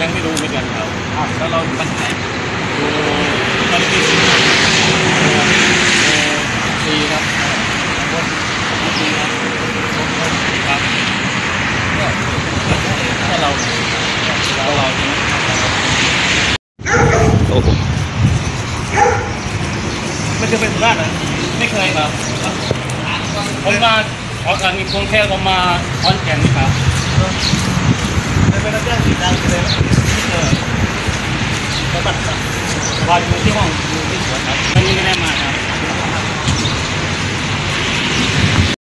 ยังไม่รู้เหมือนกันครับอ้าวแล้วเราอยู่บ้านไหนอยู่บ้านที่สี่สี่ครับสี่ครับครับถ้าเราเราเราใช่ไหมโอ้โหไม่เคยไปสุราษฎร์เหรอไม่เคยครับผมมาออกการมีกรุงเทพผมมาขอนแก่นนี่ครับ รออยู่ที่ห้องอยู่ที่สวนครับวันนี้ไม่ได้มา